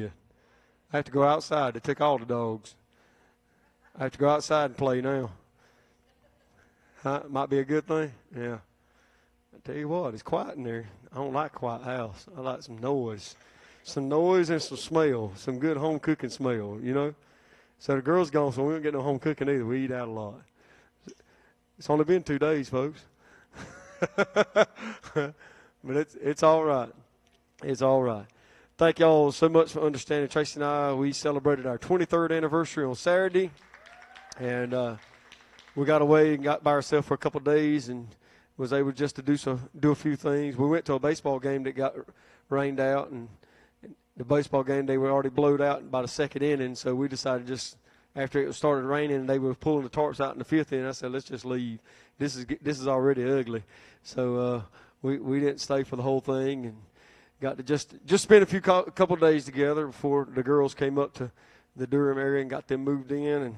I have to go outside. They took all the dogs. I have to go outside and play now. Huh? Might be a good thing. Yeah. I tell you what, it's quiet in there. I don't like quiet house. I like some noise, some noise and some smell, some good home cooking smell. You know. So the girls gone, so we don't get no home cooking either. We eat out a lot. It's only been two days, folks. but it's it's all right. It's all right. Thank y'all so much for understanding. Tracy and I, we celebrated our 23rd anniversary on Saturday, and uh, we got away and got by ourselves for a couple days, and was able just to do so do a few things. We went to a baseball game that got rained out, and the baseball game they were already blowed out by the second inning, so we decided just after it started raining, and they were pulling the tarps out in the fifth inning. I said, let's just leave. This is this is already ugly, so uh, we we didn't stay for the whole thing and got to just just spend a few co- couple days together before the girls came up to the Durham area and got them moved in. And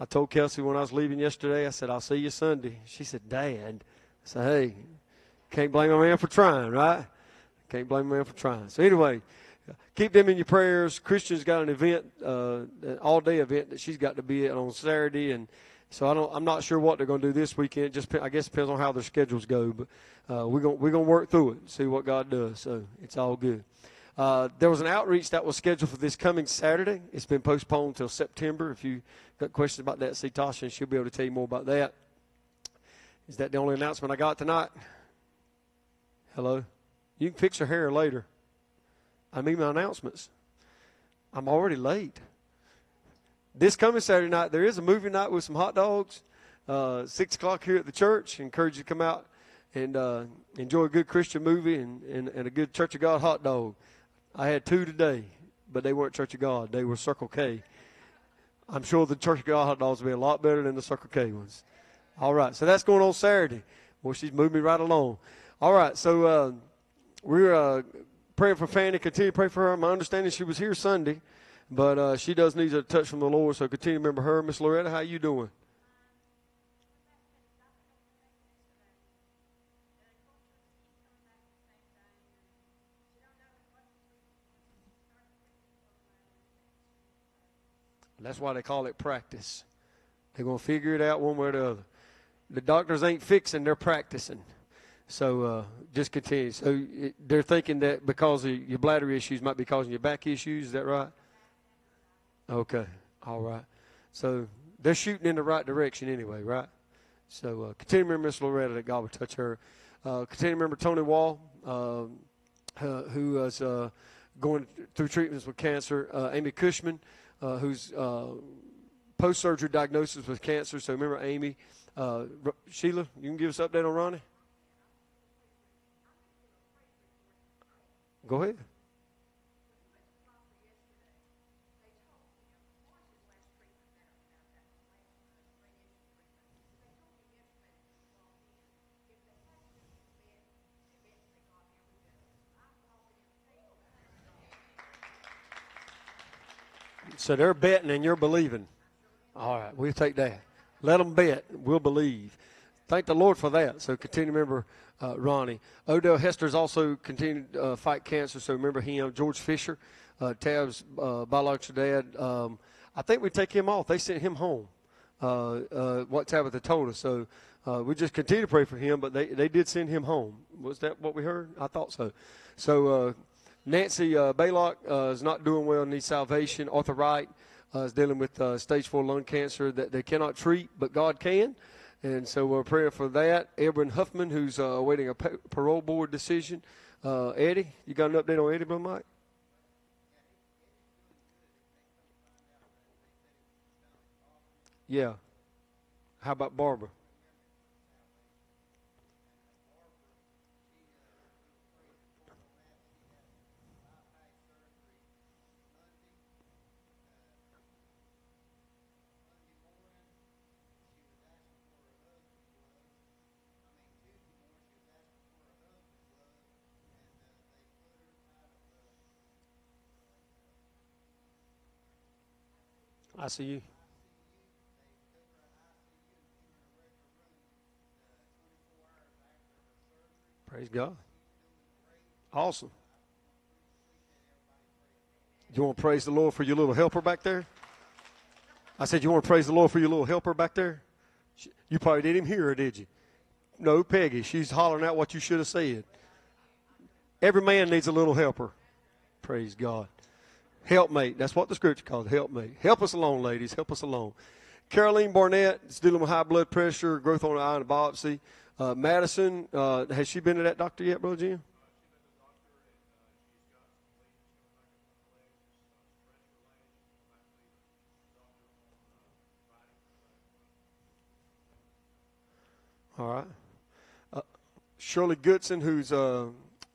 I told Kelsey when I was leaving yesterday, I said, I'll see you Sunday. She said, Dad. I said, hey, can't blame a man for trying, right? Can't blame a man for trying. So anyway, keep them in your prayers. Christian's got an event, uh, an all-day event that she's got to be at on Saturday, and so I don't. I'm not sure what they're going to do this weekend. Just I guess depends on how their schedules go. But uh, we're going we're going to work through it, and see what God does. So it's all good. Uh, there was an outreach that was scheduled for this coming Saturday. It's been postponed until September. If you got questions about that, see Tasha, and she'll be able to tell you more about that. Is that the only announcement I got tonight? Hello? You can fix your hair later. I mean my announcements. I'm already late. This coming Saturday night, there is a movie night with some hot dogs. Uh, six o'clock here at the church. Encourage you to come out and uh, enjoy a good Christian movie and, and, and, a good Church of God hot dog. I had two today, but they weren't Church of God. They were Circle K. I'm sure the Church of God hot dogs will be a lot better than the Circle K ones. All right, so that's going on Saturday. Well, she's moved me right along. All right, so uh, we're uh, praying for Fanny. Continue to pray for her. My understanding she was here Sunday, but uh, she does need a touch from the Lord. So continue to remember her. Miss Loretta, how you doing? That's why they call it practice. They're going to figure it out one way or the other. The doctors ain't fixing, they're practicing. So uh, just continue. So it, they're thinking that because of your bladder issues might be causing your back issues. Is that right? Okay. All right. So they're shooting in the right direction anyway, right? So uh, continue to remember Miss Loretta that God would touch her. Uh, continue to remember Tony Wall, um, uh, who is uh, going through treatments with cancer. Uh, Amy Cushman, who's post surgery diagnosis with cancer. So remember Amy. Sheila, you can give us an update on Ronnie? Go ahead. So they're betting and you're believing. All right, we'll take that. Let them bet. We'll believe. Thank the Lord for that. So continue to remember uh, Ronnie. Odell Hester's also continued to uh, fight cancer, so remember him. George Fisher, uh, Tab's uh, biological dad. Um, I think we take him off. They sent him home. Uh, uh, what Tabitha told us. So uh, we just continue to pray for him, but they, they did send him home. Was that what we heard? I thought so. So Nancy uh, Baylock is not doing well, needs salvation. Arthur Wright is dealing with stage four lung cancer that they cannot treat, but God can. And so we're praying for that. Edwin Huffman, who's uh, awaiting a parole board decision. Uh, Eddie, you got an update on Eddie, Bill Mike? Yeah. How about Barbara? I see you. Praise God. Awesome. You want to praise the Lord for your little helper back there? I said, You want to praise the Lord for your little helper back there? You probably didn't hear her, did you? No, Peggy. She's hollering out what you should have said. Every man needs a little helper. Praise God. Helpmate. That's what the scripture calls helpmate. Help us along, ladies. Help us along. Caroline Barnett is dealing with high blood pressure, growth on the eye, and biopsy. Uh, Madison, uh, has she been to that doctor yet, Brother Jim? All right. Uh, Shirley Goodson, who's uh,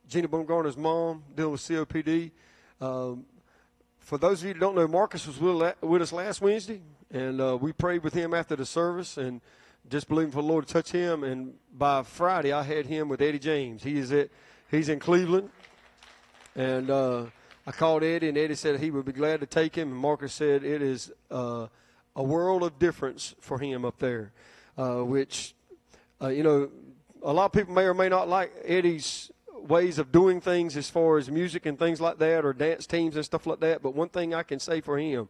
Gina Baumgartner's mom, dealing with COPD. Um, for those of you who don't know, Marcus was with us last Wednesday, and uh, we prayed with him after the service and just believing for the Lord to touch him. And by Friday, I had him with Eddie James. He is at, he's in Cleveland, and uh, I called Eddie, and Eddie said he would be glad to take him. And Marcus said it is uh, a world of difference for him up there, uh, which uh, you know, a lot of people may or may not like Eddie's ways of doing things as far as music and things like that, or dance teams and stuff like that. But one thing I can say for him,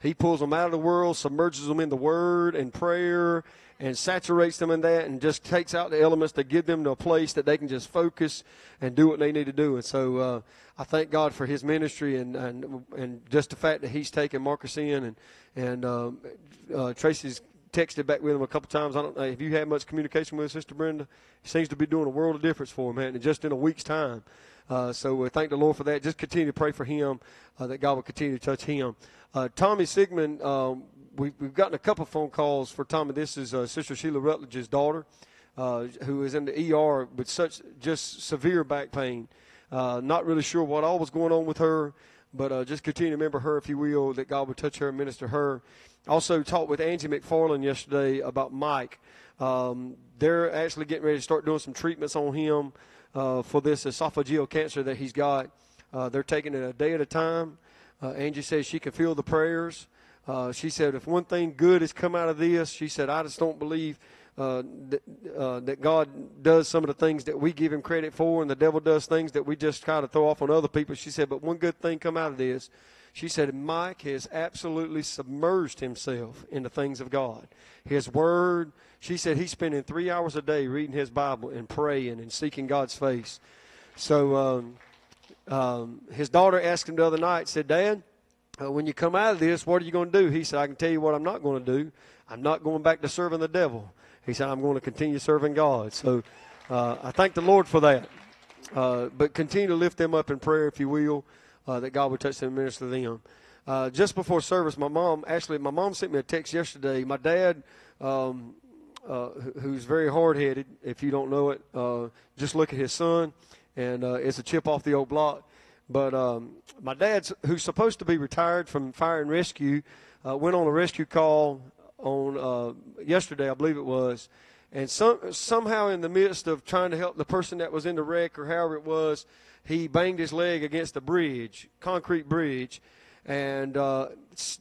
he pulls them out of the world, submerges them in the Word and prayer, and saturates them in that, and just takes out the elements to give them to a place that they can just focus and do what they need to do. And so uh, I thank God for His ministry and and and just the fact that He's taken Marcus in and and um, uh, Tracy's texted back with him a couple times. I don't know if you had much communication with Sister Brenda. He seems to be doing a world of difference for him, man, and just in a week's time. Uh, so we thank the Lord for that. Just continue to pray for him uh, that God will continue to touch him. Uh, Tommy Sigmund, um, we, have gotten a couple phone calls for Tommy. This is uh, Sister Sheila Rutledge's daughter, uh, who is in the ER with such just severe back pain. Uh, not really sure what all was going on with her, but just continue to remember her, if you will, that God would touch her and minister her. Also talked with Angie McFarland yesterday about Mike. Um, they're actually getting ready to start doing some treatments on him uh, for this esophageal cancer that he's got. Uh, they're taking it a day at a time. Uh, Angie says she can feel the prayers. Uh, she said, if one thing good has come out of this, she said, I just don't believe uh, that, uh, that God does some of the things that we give him credit for, and the devil does things that we just kind of throw off on other people. She said, but one good thing come out of this she said, Mike has absolutely submerged himself in the things of God. His word, she said he's spending three hours a day reading his Bible and praying and seeking God's face. So um, um, his daughter asked him the other night, said, Dad, uh, when you come out of this, what are you going to do? He said, I can tell you what I'm not going to do. I'm not going back to serving the devil. He said, I'm going to continue serving God. So uh, I thank the Lord for that. Uh, but continue to lift them up in prayer, if you will uh, that God would touch them and minister to them. Uh, just before service, my mom actually, my mom sent me a text yesterday. My dad, um, uh, who's very hard headed, if you don't know it, uh, just look at his son, and uh, it's a chip off the old block. But um, my dad's, who's supposed to be retired from fire and rescue, uh, went on a rescue call on yesterday, I believe it was. And some, somehow, in the midst of trying to help the person that was in the wreck or however it was, he banged his leg against a bridge, concrete bridge, and uh,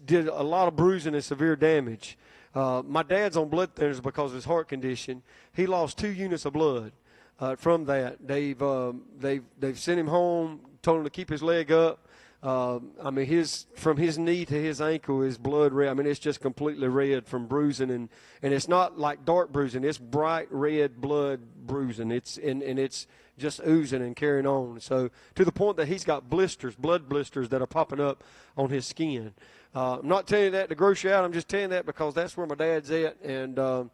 did a lot of bruising and severe damage. Uh, my dad's on blood thinners because of his heart condition. He lost two units of blood uh, from that. They've um, they've they've sent him home, told him to keep his leg up. Uh, I mean, his from his knee to his ankle is blood red. I mean, it's just completely red from bruising, and and it's not like dark bruising. It's bright red blood bruising. It's and and it's just oozing and carrying on. So to the point that he's got blisters, blood blisters that are popping up on his skin. Uh, I'm not telling you that to gross you out. I'm just telling that because that's where my dad's at, and uh,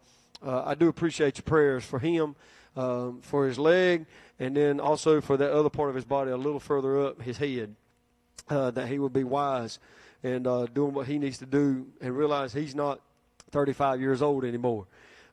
uh, I do appreciate your prayers for him, um, for his leg, and then also for that other part of his body a little further up, his head, uh, that he will be wise and uh, doing what he needs to do and realize he's not 35 years old anymore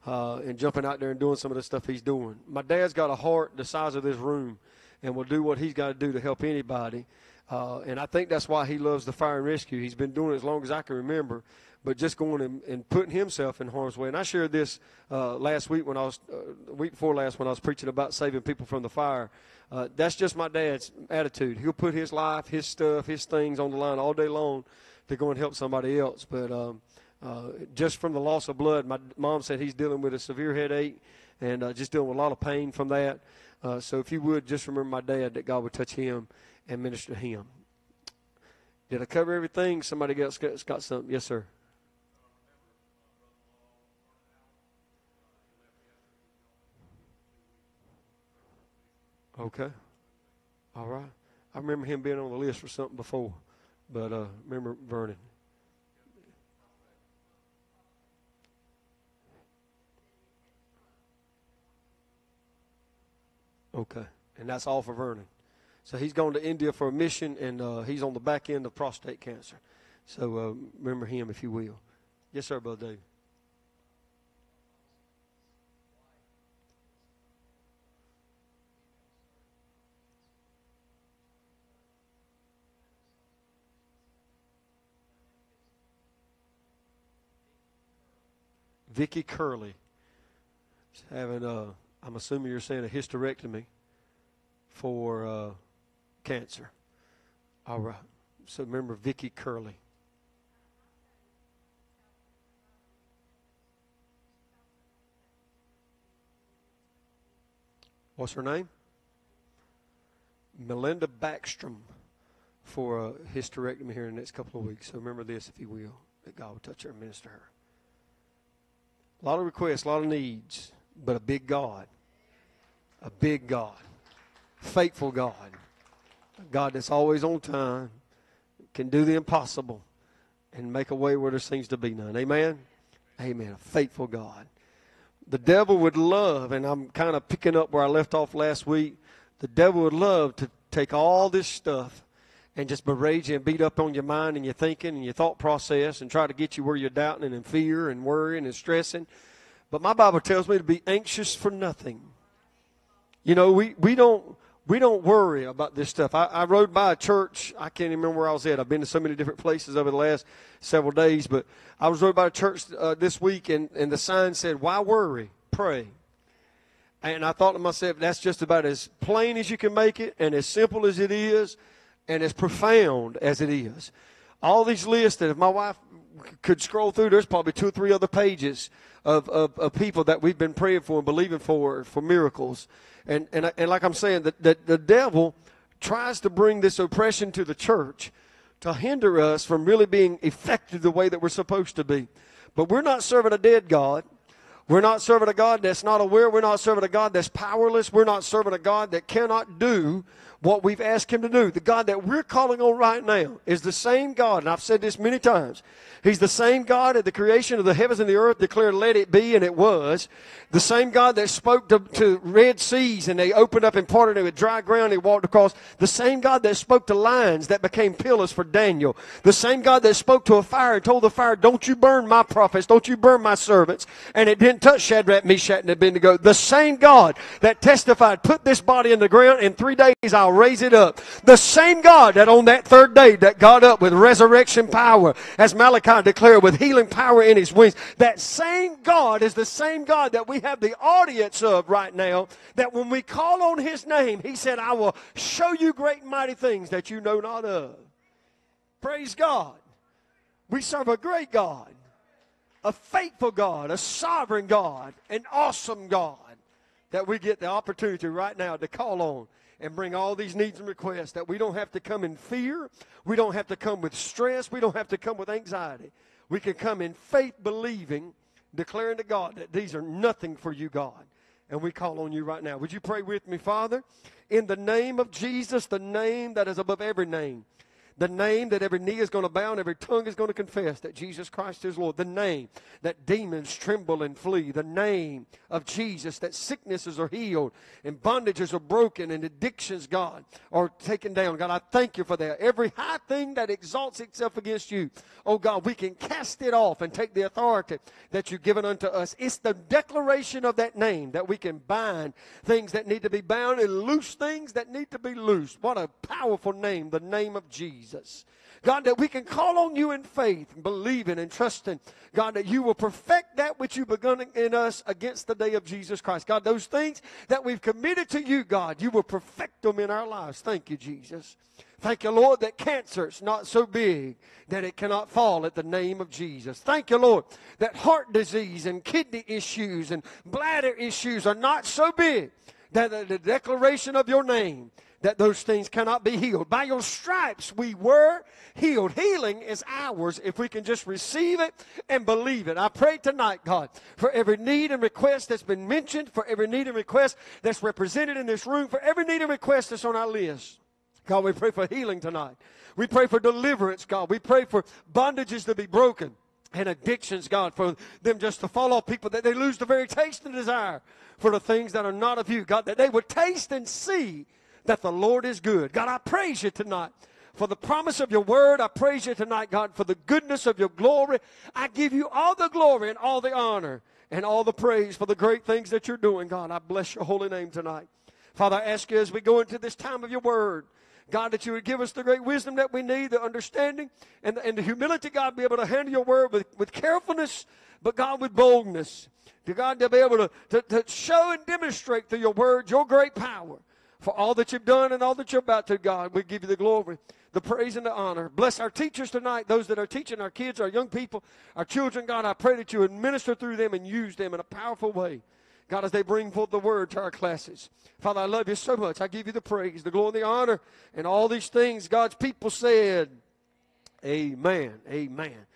uh, and jumping out there and doing some of the stuff he's doing. My dad's got a heart the size of this room and will do what he's got to do to help anybody. Uh, and I think that's why he loves the fire and rescue. He's been doing it as long as I can remember, but just going and, and putting himself in harm's way. And I shared this uh, last week when I was, uh, week before last, when I was preaching about saving people from the fire. Uh, that's just my dad's attitude. He'll put his life, his stuff, his things on the line all day long to go and help somebody else. But um, uh, just from the loss of blood. My mom said he's dealing with a severe headache and uh, just dealing with a lot of pain from that. Uh, so if you would just remember my dad, that God would touch him and minister to him. Did I cover everything? Somebody else got, got something? Yes, sir. Okay. All right. I remember him being on the list for something before, but uh, remember Vernon. Okay. And that's all for Vernon. So he's going to India for a mission, and uh, he's on the back end of prostate cancer. So uh, remember him, if you will. Yes, sir, Brother Dave. Vicky Curley. She's having a, I'm assuming you're saying a hysterectomy for uh, cancer. All right. So remember Vicky Curley. What's her name? Melinda Backstrom for a hysterectomy here in the next couple of weeks. So remember this, if you will, that God will touch her and minister her. A lot of requests, a lot of needs, but a big God. A big God. Faithful God. God that's always on time, can do the impossible, and make a way where there seems to be none. Amen? Amen. A faithful God. The devil would love, and I'm kind of picking up where I left off last week, the devil would love to take all this stuff and just berate you and beat up on your mind and your thinking and your thought process and try to get you where you're doubting and in fear and worrying and stressing. But my Bible tells me to be anxious for nothing. You know, we, we don't we don't worry about this stuff. I, I rode by a church. I can't even remember where I was at. I've been to so many different places over the last several days, but I was rode by a church uh, this week, and, and the sign said, "Why worry? Pray." And I thought to myself, that's just about as plain as you can make it, and as simple as it is and as profound as it is. All these lists that if my wife could scroll through, there's probably two or three other pages of, of, of people that we've been praying for and believing for for miracles. And, and, and like I'm saying, that, the, the devil tries to bring this oppression to the church to hinder us from really being effective the way that we're supposed to be. But we're not serving a dead God. We're not serving a God that's not aware. We're not serving a God that's powerless. We're not serving a God that cannot do what we've asked him to do. The God that we're calling on right now is the same God, and I've said this many times. He's the same God at the creation of the heavens and the earth declared, let it be, and it was. The same God that spoke to, to Red Seas and they opened up and parted with dry ground he walked across. The same God that spoke to lions that became pillars for Daniel. The same God that spoke to a fire and told the fire, don't you burn my prophets, don't you burn my servants. And it didn't touch Shadrach, Meshach, and Abednego. The same God that testified, put this body in the ground, in three days I'll raise it up. The same God that on that third day that got up with resurrection power, as Malachi declared, with healing power in his wings. That same God is the same God that we have the audience of right now. That when we call on his name, he said, I will show you great and mighty things that you know not of. Praise God. We serve a great God, a faithful God, a sovereign God, an awesome God that we get the opportunity right now to call on and bring all these needs and requests that we don't have to come in fear. We don't have to come with stress. We don't have to come with anxiety. We can come in faith believing, declaring to God that these are nothing for you, God. And we call on you right now. Would you pray with me, Father? In the name of Jesus, the name that is above every name the name that every knee is going to bow and every tongue is going to confess that Jesus Christ is Lord. The name that demons tremble and flee. The name of Jesus that sicknesses are healed and bondages are broken and addictions, God, are taken down. God, I thank you for that. Every high thing that exalts itself against you, oh God, we can cast it off and take the authority that you've given unto us. It's the declaration of that name that we can bind things that need to be bound and loose things that need to be loosed. What a powerful name, the name of Jesus. Jesus. God, that we can call on you in faith, believing and trusting, God, that you will perfect that which you've begun in us against the day of Jesus Christ. God, those things that we've committed to you, God, you will perfect them in our lives. Thank you, Jesus. Thank you, Lord, that cancer is not so big that it cannot fall at the name of Jesus. Thank you, Lord, that heart disease and kidney issues and bladder issues are not so big that the declaration of your name that those things cannot be healed. By your stripes we were healed. Healing is ours if we can just receive it and believe it. I pray tonight, God, for every need and request that's been mentioned, for every need and request that's represented in this room, for every need and request that's on our list. God, we pray for healing tonight. We pray for deliverance, God. We pray for bondages to be broken and addictions, God, for them just to fall off people, that they lose the very taste and desire for the things that are not of you. God, that they would taste and see that the Lord is good. God, I praise you tonight for the promise of your word. I praise you tonight, God, for the goodness of your glory. I give you all the glory and all the honor and all the praise for the great things that you're doing, God. I bless your holy name tonight. Father, I ask you as we go into this time of your word, God, that you would give us the great wisdom that we need, the understanding, and, and the humility, God, be able to handle your word with, with carefulness, but God, with boldness. To God, to be able to, to, to show and demonstrate through your word your great power for all that you've done and all that you're about to, God. We give you the glory, the praise, and the honor. Bless our teachers tonight, those that are teaching our kids, our young people, our children. God, I pray that you would minister through them and use them in a powerful way. God, as they bring forth the word to our classes. Father, I love you so much. I give you the praise, the glory, and the honor, and all these things God's people said. Amen. Amen.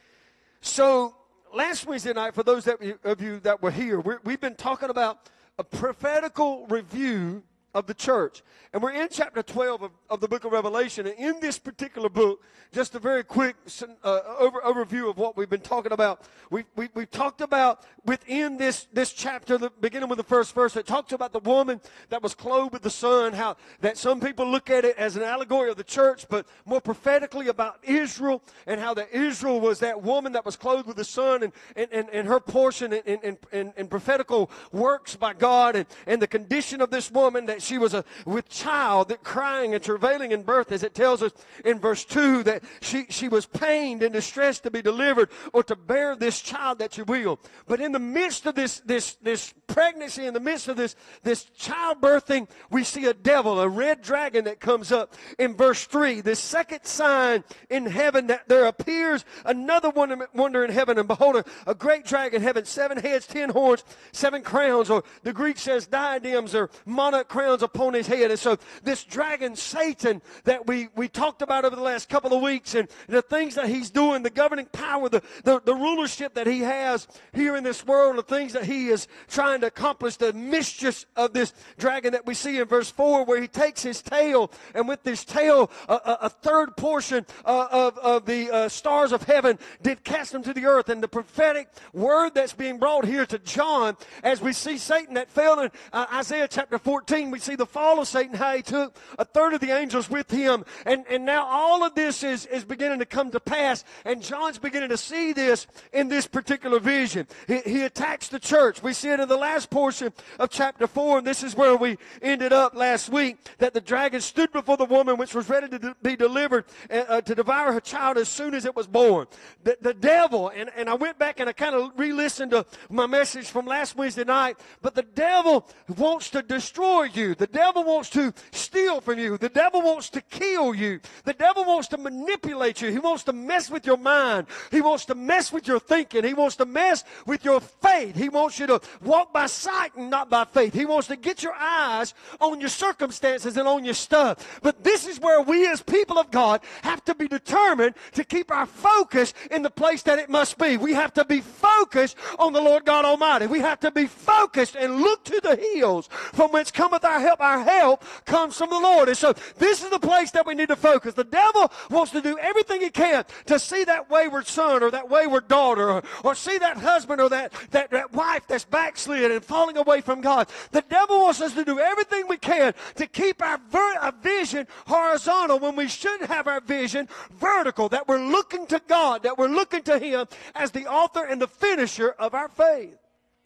So, last Wednesday night, for those that, of you that were here, we have been talking about a prophetical review of the church. And we're in chapter 12 of, of the book of Revelation. And in this particular book, just a very quick uh, over, overview of what we've been talking about. We, we, we've talked about within this, this chapter, the, beginning with the first verse, it talks about the woman that was clothed with the sun, how that some people look at it as an allegory of the church, but more prophetically about Israel and how that Israel was that woman that was clothed with the sun and, and, and, and her portion in, in, in, in prophetical works by God and, and the condition of this woman that she was a, with child that crying and travailing in birth, as it tells us in verse 2 that she, she was pained and distressed to be delivered or to bear this child that she will. But in the midst of this, this, this pregnancy, in the midst of this, this childbirthing, we see a devil, a red dragon that comes up in verse 3. The second sign in heaven that there appears another wonder, wonder in heaven, and behold, a, a great dragon having seven heads, ten horns, seven crowns, or the Greek says diadems or monarch crowns upon his head. And so this dragon, Satan, that we, we talked about over the last couple of weeks, and the things that he's doing, the governing power, the, the, the rulership that he has here in this world, the things that he is trying to accomplish, the mischief of this dragon that we see in verse 4, where he takes his tail, and with this tail, a, a, a third portion uh, of, of the uh, stars of heaven did cast them to the earth. And the prophetic word that's being brought here to John, as we see Satan that fell in uh, Isaiah chapter 14, we see the fall of Satan, how he took a third of the angels with him. And, and now all of this is, is beginning to come to pass. And John's beginning to see this in this particular vision. He, he attacks the church. We see it in the last portion of chapter 4, and this is where we ended up last week, that the dragon stood before the woman which was ready to be delivered uh, uh, to devour her child as soon as it was born. The, the devil, and, and I went back and I kind of re-listened to my message from last Wednesday night, but the devil wants to destroy you. The devil wants to steal from you. The devil wants to kill you. The devil wants to manipulate you. He wants to mess with your mind. He wants to mess with your thinking. He wants to mess with your faith. He wants you to walk by sight and not by faith. He wants to get your eyes on your circumstances and on your stuff. But this is where we as people of God have to be determined to keep our focus in the place that it must be. We have to be focused on the Lord God Almighty. We have to be focused and look to the hills from whence cometh our help. Our help comes from the Lord. And so this is the place that we need to focus. The devil wants to do everything he can to see that wayward son or that wayward daughter or, or see that husband or that, that, that wife that's backslid and falling away from God. The devil wants us to do everything we can to keep our, ver- our vision horizontal when we should have our vision vertical, that we're looking to God, that we're looking to Him as the author and the finisher of our faith.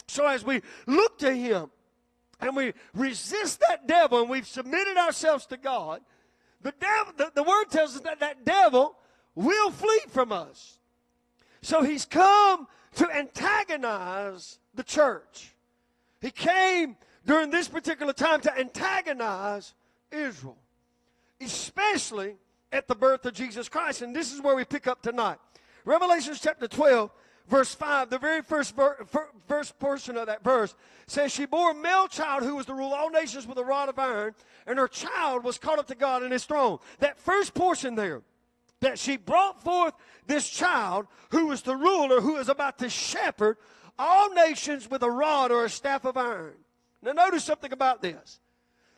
So as we look to Him, and we resist that devil and we've submitted ourselves to God, the devil, the, the word tells us that that devil will flee from us. So he's come to antagonize the church. He came during this particular time to antagonize Israel, especially at the birth of Jesus Christ. And this is where we pick up tonight. Revelation chapter 12, verse 5, the very first, ver- first portion of that verse says, She bore a male child who was to rule all nations with a rod of iron, and her child was caught up to God in his throne. That first portion there, that she brought forth this child who was the ruler, who is about to shepherd all nations with a rod or a staff of iron. Now, notice something about this.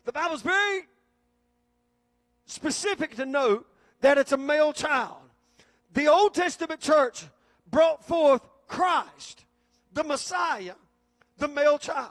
The Bible's very specific to note that it's a male child. The Old Testament church brought forth Christ, the Messiah, the male child.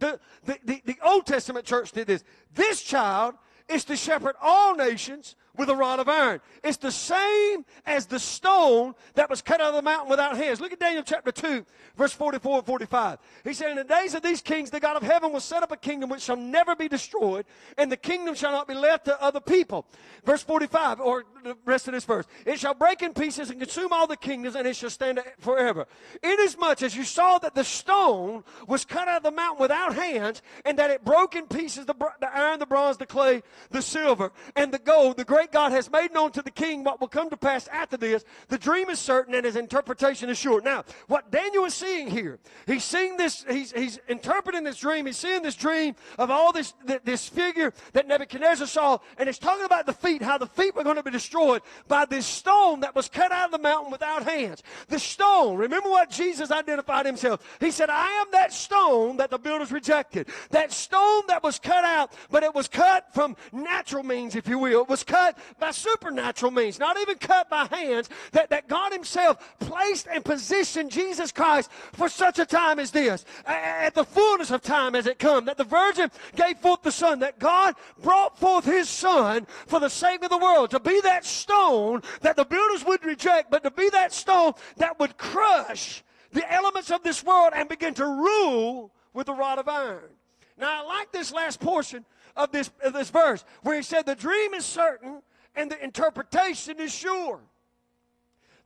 The, the, the, the, Old Testament church did this. This child is to shepherd all nations with a rod of iron. It's the same as the stone that was cut out of the mountain without hands. Look at Daniel chapter 2, verse 44 and 45. He said, In the days of these kings, the God of heaven will set up a kingdom which shall never be destroyed, and the kingdom shall not be left to other people. Verse 45, or the rest of this verse. It shall break in pieces and consume all the kingdoms, and it shall stand forever. Inasmuch as you saw that the stone was cut out of the mountain without hands, and that it broke in pieces the, the iron, the bronze, the clay, the silver, and the gold, the great great God has made known to the king what will come to pass after this. The dream is certain and his interpretation is sure. Now, what Daniel is seeing here, he's seeing this, he's, he's interpreting this dream. He's seeing this dream of all this, this figure that Nebuchadnezzar saw, and he's talking about the feet, how the feet were going to be destroyed by this stone that was cut out of the mountain without hands. The stone, remember what Jesus identified himself. He said, I am that stone that the builders rejected. That stone that was cut out, but it was cut from natural means, if you will. It was cut cut by supernatural means, not even cut by hands, that, that God Himself placed and positioned Jesus Christ for such a time as this, at the fullness of time as it come, that the Virgin gave forth the Son, that God brought forth His Son for the sake of the world, to be that stone that the builders would reject, but to be that stone that would crush the elements of this world and begin to rule with the rod of iron. Now, I like this last portion of this, of this verse where he said the dream is certain and the interpretation is sure.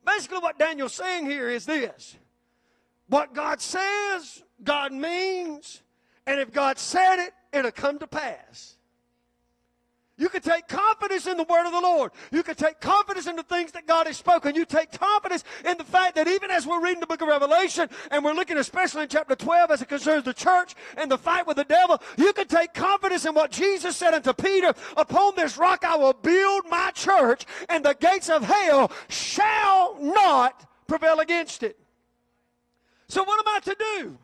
Basically, what Daniel's saying here is this what God says, God means, and if God said it, it'll come to pass. You can take confidence in the word of the Lord. You can take confidence in the things that God has spoken. You take confidence in the fact that even as we're reading the book of Revelation and we're looking especially in chapter 12 as it concerns the church and the fight with the devil, you can take confidence in what Jesus said unto Peter, upon this rock I will build my church and the gates of hell shall not prevail against it. So what am I to do?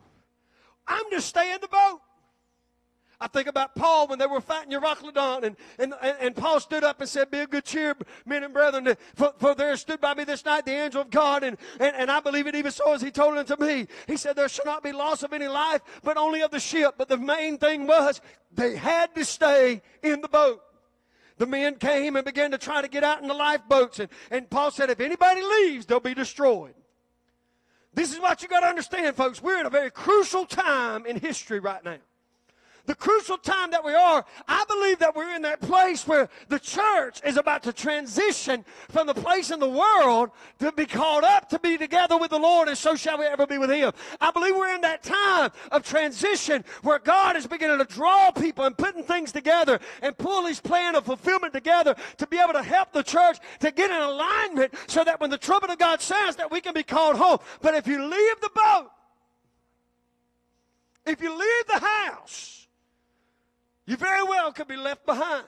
I'm to stay in the boat. I think about Paul when they were fighting Euroclydon, and, and, and Paul stood up and said, Be of good cheer, men and brethren, for, for there stood by me this night the angel of God, and, and, and I believe it even so as he told it unto me. He said, There shall not be loss of any life, but only of the ship. But the main thing was, they had to stay in the boat. The men came and began to try to get out in the lifeboats, and, and Paul said, If anybody leaves, they'll be destroyed. This is what you got to understand, folks. We're in a very crucial time in history right now the crucial time that we are, I believe that we're in that place where the church is about to transition from the place in the world to be called up to be together with the Lord, and so shall we ever be with Him. I believe we're in that time of transition where God is beginning to draw people and putting things together and pull His plan of fulfillment together to be able to help the church to get in alignment so that when the trumpet of God sounds that we can be called home. But if you leave the boat, if you leave the house, you very well could be left behind.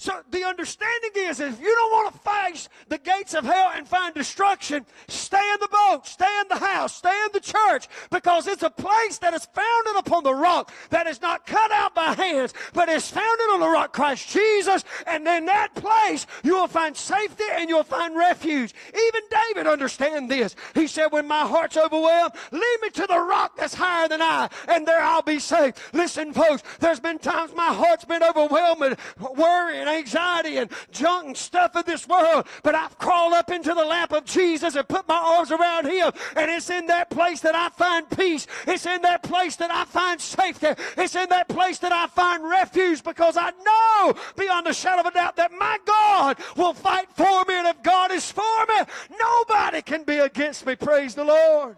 So the understanding is if you don't want to face the gates of hell and find destruction, stay in the boat, stay in the house, stay in the church, because it's a place that is founded upon the rock that is not cut out by hands, but is founded on the rock Christ Jesus. And in that place, you will find safety and you'll find refuge. Even David understand this. He said, when my heart's overwhelmed, lead me to the rock that's higher than I, and there I'll be safe. Listen, folks, there's been times my heart's been overwhelmed with worry and anxiety and junk and stuff of this world, but I've crawled up into the lap of Jesus and put my arms around him. And it's in that place that I find peace. It's in that place that I find safety. It's in that place that I find refuge because I know beyond a shadow of a doubt that my God will fight for me. And if God is for me, nobody can be against me. Praise the Lord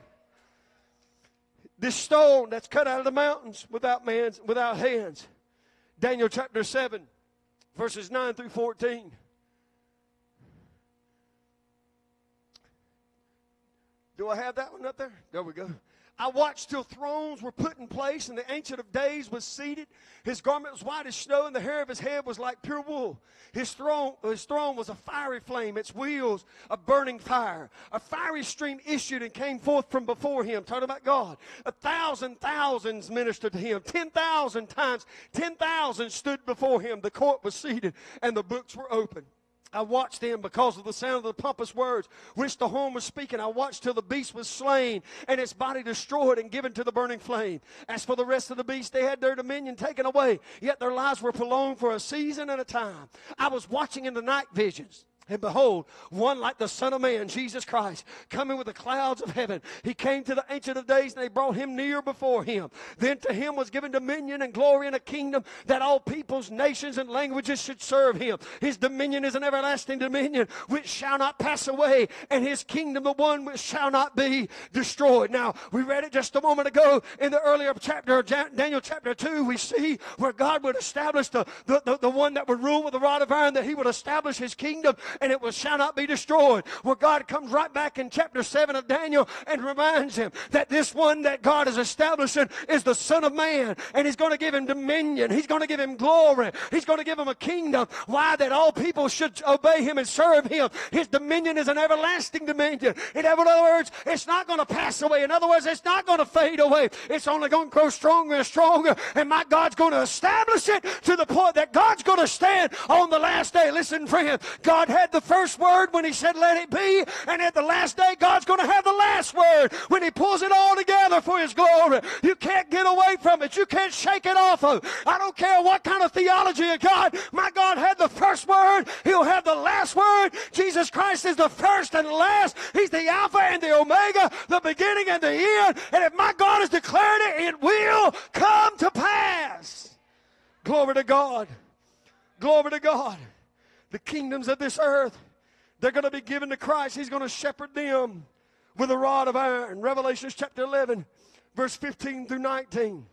this stone that's cut out of the mountains without man's without hands daniel chapter 7 verses 9 through 14. Do I have that one up there? There we go. I watched till thrones were put in place, and the Ancient of Days was seated. His garment was white as snow, and the hair of his head was like pure wool. His throne, his throne was a fiery flame, its wheels a burning fire. A fiery stream issued and came forth from before him. Talking about God. A thousand thousands ministered to him. Ten thousand times, ten thousand stood before him. The court was seated, and the books were open. I watched them because of the sound of the pompous words which the horn was speaking. I watched till the beast was slain and its body destroyed and given to the burning flame. As for the rest of the beasts, they had their dominion taken away, yet their lives were prolonged for a season and a time. I was watching in the night visions. And behold, one like the Son of Man, Jesus Christ, coming with the clouds of heaven. He came to the Ancient of Days, and they brought him near before him. Then to him was given dominion and glory and a kingdom that all peoples, nations, and languages should serve him. His dominion is an everlasting dominion which shall not pass away, and his kingdom the one which shall not be destroyed. Now, we read it just a moment ago in the earlier chapter, Daniel chapter 2. We see where God would establish the, the, the, the one that would rule with a rod of iron, that he would establish his kingdom and it will, shall not be destroyed. Where God comes right back in chapter 7 of Daniel and reminds him that this one that God is establishing is the Son of Man, and He's going to give him dominion. He's going to give him glory. He's going to give him a kingdom. Why? That all people should obey Him and serve Him. His dominion is an everlasting dominion. In other words, it's not going to pass away. In other words, it's not going to fade away. It's only going to grow stronger and stronger. And my God's going to establish it to the point that God's going to stand on the last day. Listen, friend, God had the first word when he said, let it be. And at the last day, God's going to have the last word when he pulls it all together for his glory. You can't get away from it. You can't shake it off of. I don't care what kind of theology you got. My God had the first word. He'll have the last word. Jesus Christ is the first and last. He's the Alpha and the Omega, the beginning and the end. And if my God has declared it, it will come to pass. Glory to God. Glory to God the kingdoms of this earth, they're going to be given to Christ. He's going to shepherd them with a rod of iron. Revelation chapter 11, verse 15 through 19.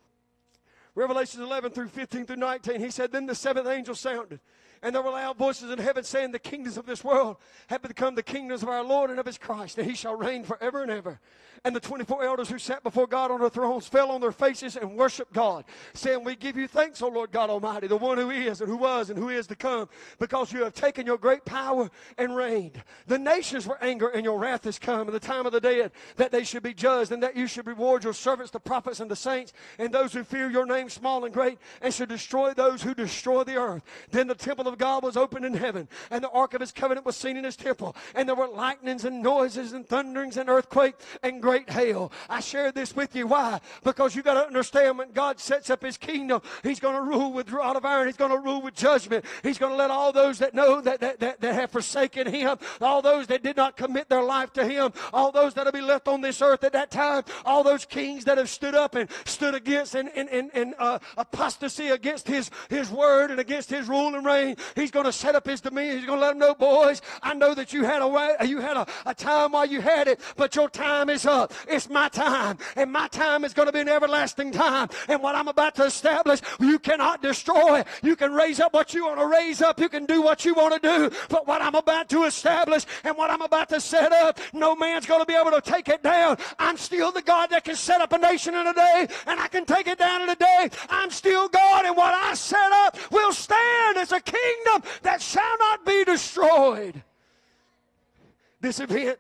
Revelation 11 through 15 through 19. He said, Then the seventh angel sounded and there were loud voices in heaven saying, The kingdoms of this world have become the kingdoms of our Lord and of his Christ, and he shall reign forever and ever. And the 24 elders who sat before God on their thrones fell on their faces and worshiped God, saying, We give you thanks, O Lord God Almighty, the one who is and who was and who is to come, because you have taken your great power and reigned. The nations were angry, and your wrath is come, and the time of the dead, that they should be judged, and that you should reward your servants, the prophets and the saints, and those who fear your name, small and great, and should destroy those who destroy the earth. Then the temple of God was opened in heaven, and the ark of his covenant was seen in his temple, and there were lightnings and noises and thunderings and earthquake and great hail. I share this with you. Why? Because you got to understand when God sets up his kingdom, he's going to rule with rod of iron, he's going to rule with judgment. He's going to let all those that know that, that, that, that have forsaken him, all those that did not commit their life to him, all those that will be left on this earth at that time, all those kings that have stood up and stood against and, and, and, and uh, apostasy against his, his word and against his rule and reign. He's going to set up his dominion. He's going to let them know, boys, I know that you had a way, you had a, a time while you had it, but your time is up. It's my time. And my time is going to be an everlasting time. And what I'm about to establish, you cannot destroy. You can raise up what you want to raise up. You can do what you want to do. But what I'm about to establish and what I'm about to set up, no man's going to be able to take it down. I'm still the God that can set up a nation in a day, and I can take it down in a day. I'm still God, and what I set up will stand as a kingdom that shall not be destroyed. This event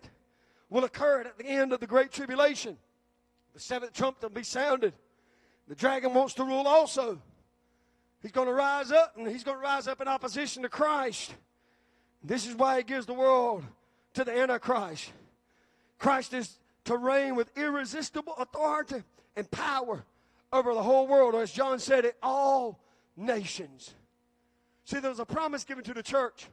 will occur at the end of the Great Tribulation. The seventh trumpet will be sounded. The dragon wants to rule also. He's going to rise up, and he's going to rise up in opposition to Christ. This is why he gives the world to the Antichrist. Christ is to reign with irresistible authority and power over the whole world, or as John said it, all nations. See, there was a promise given to the church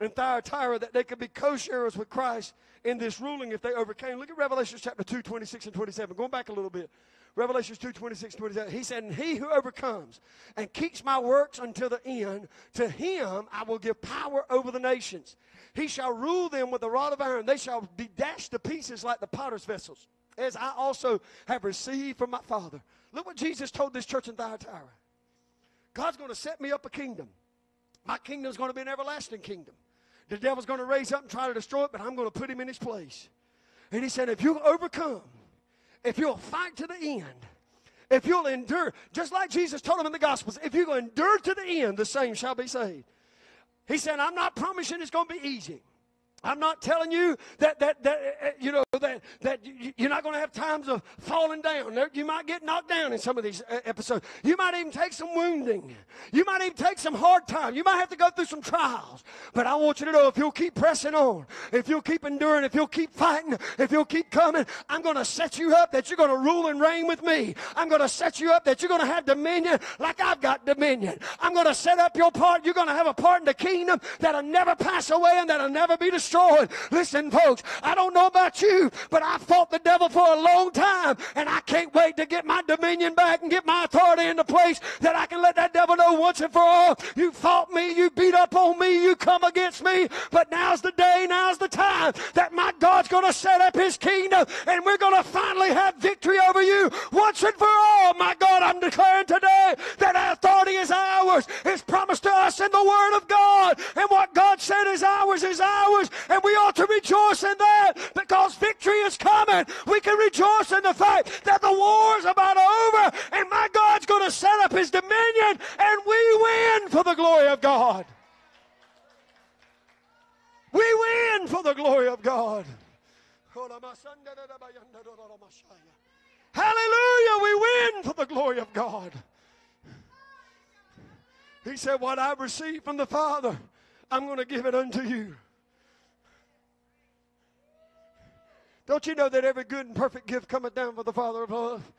in Thyatira that they could be co-sharers with Christ in this ruling if they overcame. Look at Revelation chapter 2, 26 and 27. Going back a little bit. Revelation 2, 26 27. He said, And he who overcomes and keeps my works until the end, to him I will give power over the nations. He shall rule them with a rod of iron. They shall be dashed to pieces like the potter's vessels, as I also have received from my Father. Look what Jesus told this church in Thyatira. God's going to set me up a kingdom. My kingdom is going to be an everlasting kingdom. The devil's going to raise up and try to destroy it, but I'm going to put him in his place. And he said, if you overcome, if you'll fight to the end, if you'll endure, just like Jesus told him in the Gospels, if you endure to the end, the same shall be saved. He said, I'm not promising it's going to be easy. I'm not telling you that that that uh, you know that that you're not going to have times of falling down. You might get knocked down in some of these uh, episodes. You might even take some wounding. You might even take some hard time. You might have to go through some trials. But I want you to know if you'll keep pressing on, if you'll keep enduring, if you'll keep fighting, if you'll keep coming, I'm going to set you up that you're going to rule and reign with me. I'm going to set you up that you're going to have dominion like I've got dominion. I'm going to set up your part. You're going to have a part in the kingdom that'll never pass away and that'll never be destroyed destroyed. Listen, folks, I don't know about you, but I fought the devil for a long time, and I can't wait to get my dominion back and get my authority into place that I can let that devil know once and for all you fought me, you beat up on me, you come against me, but now's the day, now's the time that my God's going to set up his kingdom, and we're going to finally have victory over you once and for all. My God, I'm declaring today that our authority is ours. It's promised to us in the Word of God, and what God said is ours is ours, and we ought to rejoice in that because victory is coming. We can rejoice in the fact that the war is about over and my God's going to set up his dominion and we win for the glory of God. We win for the glory of God. Hallelujah. We win for the glory of God. He said, What I've received from the Father, I'm going to give it unto you. Don't you know that every good and perfect gift cometh down from the Father of love?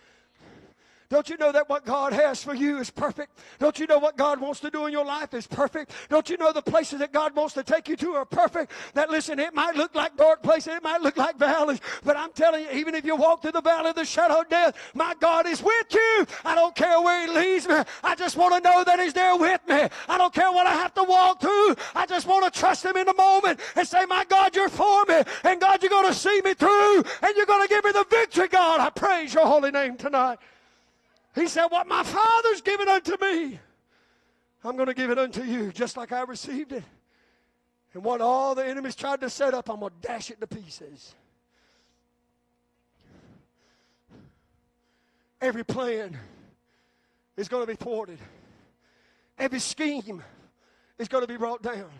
Don't you know that what God has for you is perfect? Don't you know what God wants to do in your life is perfect? Don't you know the places that God wants to take you to are perfect? That listen, it might look like dark places, it might look like valleys, but I'm telling you, even if you walk through the valley of the shadow of death, my God is with you. I don't care where He leads me. I just want to know that He's there with me. I don't care what I have to walk through. I just want to trust Him in the moment and say, My God, you're for me. And God, you're going to see me through. And you're going to give me the victory, God. I praise your holy name tonight. He said, What my Father's given unto me, I'm going to give it unto you, just like I received it. And what all the enemies tried to set up, I'm going to dash it to pieces. Every plan is going to be thwarted. Every scheme is going to be brought down.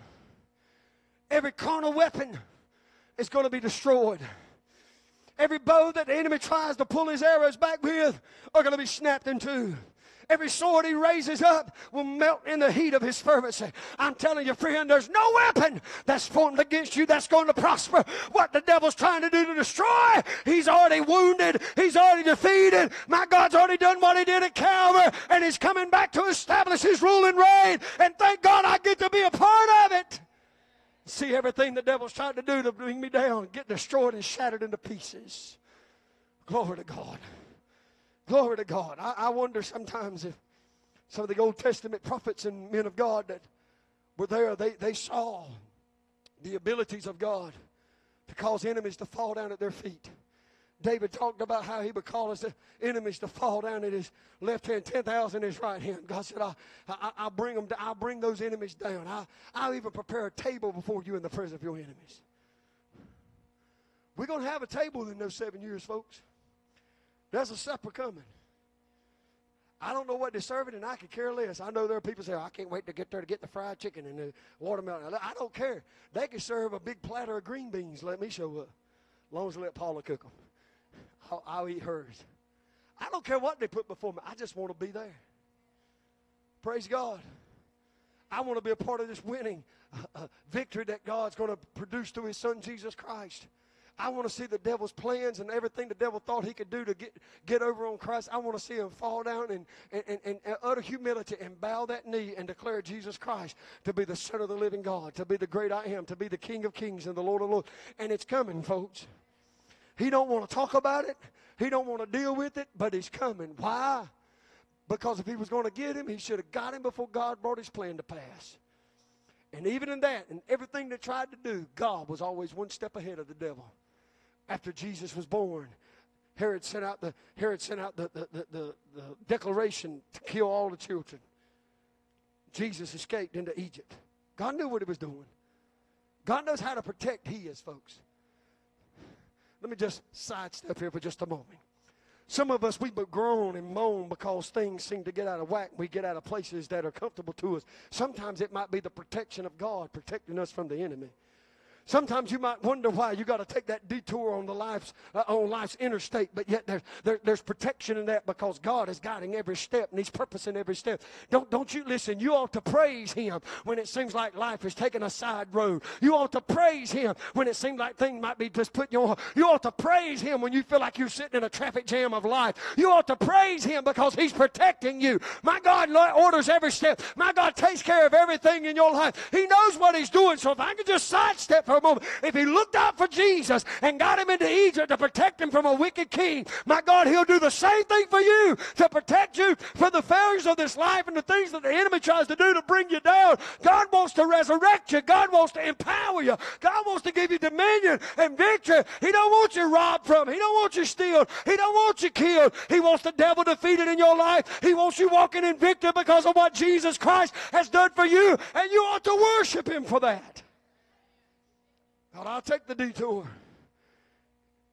Every carnal weapon is going to be destroyed. Every bow that the enemy tries to pull his arrows back with are going to be snapped in two. Every sword he raises up will melt in the heat of his fervency. I'm telling you, friend, there's no weapon that's formed against you that's going to prosper. What the devil's trying to do to destroy, he's already wounded, he's already defeated. My God's already done what he did at Calvary, and he's coming back to establish his rule and reign. And thank God I get to be a part of it see everything the devil's trying to do to bring me down get destroyed and shattered into pieces. Glory to God. Glory to God. I, I, wonder sometimes if some of the Old Testament prophets and men of God that were there, they, they saw the abilities of God to cause enemies to fall down at their feet. David talked about how he would call his enemies to fall down at his left hand, 10,000 in his right hand. God said, I, I, I'll, bring them, I'll bring those enemies down. I, I'll even prepare a table before you in the presence of your enemies. We're going to have a table in those seven years, folks. There's a supper coming. I don't know what they're serving, and I could care less. I know there are people say, oh, I can't wait to get there to get the fried chicken and the watermelon. I don't care. They can serve a big platter of green beans. Let me show up. As long as I let Paula cook them. I'll, I'll eat hers. I don't care what they put before me. I just want to be there. Praise God. I want to be a part of this winning uh, uh, victory that God's going to produce through His Son Jesus Christ. I want to see the devil's plans and everything the devil thought he could do to get, get over on Christ. I want to see him fall down and, and, and, and utter humility and bow that knee and declare Jesus Christ to be the Son of the living God, to be the great I am, to be the King of kings and the Lord of lords. And it's coming, folks. He don't want to talk about it. He don't want to deal with it, but he's coming. Why? Because if he was going to get him, he should have got him before God brought his plan to pass. And even in that, and everything they tried to do, God was always one step ahead of the devil. After Jesus was born, Herod sent out the Herod sent out the, the, the, the, the declaration to kill all the children. Jesus escaped into Egypt. God knew what he was doing. God knows how to protect his folks. Let me just sidestep here for just a moment. Some of us, we groan and moan because things seem to get out of whack. We get out of places that are comfortable to us. Sometimes it might be the protection of God protecting us from the enemy. Sometimes you might wonder why you got to take that detour on the life's uh, on life's interstate, but yet there's there, there's protection in that because God is guiding every step and He's purposing every step. Don't don't you listen? You ought to praise Him when it seems like life is taking a side road. You ought to praise Him when it seems like things might be just putting you on. You ought to praise Him when you feel like you're sitting in a traffic jam of life. You ought to praise Him because He's protecting you. My God orders every step. My God takes care of everything in your life. He knows what He's doing. So if I can just sidestep for a moment. If he looked out for Jesus and got him into Egypt to protect him from a wicked king, my God, he'll do the same thing for you to protect you from the failures of this life and the things that the enemy tries to do to bring you down. God wants to resurrect you. God wants to empower you. God wants to give you dominion and victory. He don't want you robbed from. He don't want you stealed. He don't want you killed. He wants the devil defeated in your life. He wants you walking in victory because of what Jesus Christ has done for you. And you ought to worship him for that. God, I'll take the detour.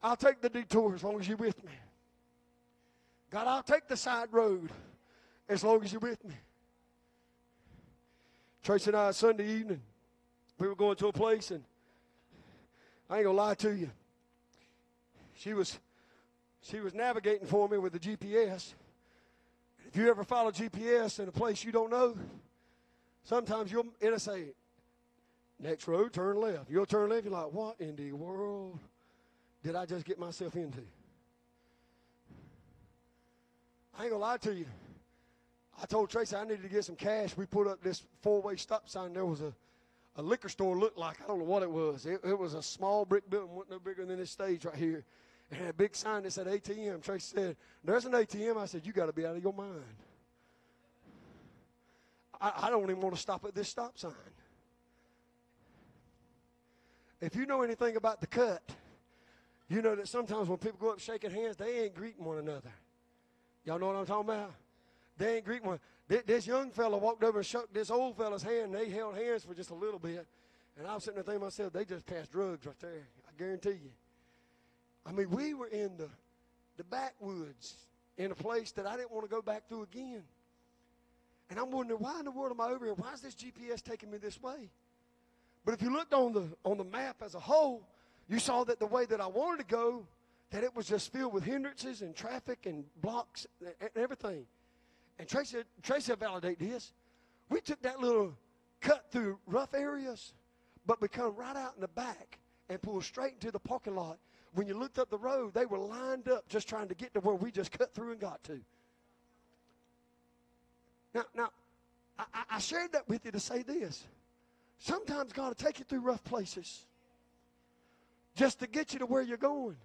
I'll take the detour as long as you're with me. God, I'll take the side road as long as you're with me. Tracy and I, Sunday evening, we were going to a place, and I ain't gonna lie to you. She was, she was navigating for me with the GPS. If you ever follow GPS in a place you don't know, sometimes you'll it'll say Next road, turn left. You'll turn left, you're like, what in the world did I just get myself into? I ain't gonna lie to you. I told Tracy I needed to get some cash. We put up this four-way stop sign. There was a, a liquor store looked like I don't know what it was. It, it was a small brick building, wasn't no bigger than this stage right here. It had a big sign that said ATM. Tracy said, "There's an ATM." I said, "You got to be out of your mind." I, I don't even want to stop at this stop sign. If you know anything about the cut, you know that sometimes when people go up shaking hands, they ain't greeting one another. Y'all know what I'm talking about? They ain't greeting one. This young fella walked over and shook this old fella's hand, and they held hands for just a little bit. And I was sitting there thinking to myself, they just passed drugs right there. I guarantee you. I mean, we were in the, the backwoods in a place that I didn't want to go back through again. And I'm wondering, why in the world am I over here? Why is this GPS taking me this way? But if you looked on the on the map as a whole, you saw that the way that I wanted to go, that it was just filled with hindrances and traffic and blocks and everything. And Tracy, Tracy validate this. We took that little cut through rough areas, but we come right out in the back and pulled straight into the parking lot. When you looked up the road, they were lined up just trying to get to where we just cut through and got to. Now, now, I, I shared that with you to say this. Sometimes God will take you through rough places just to get you to where you're going.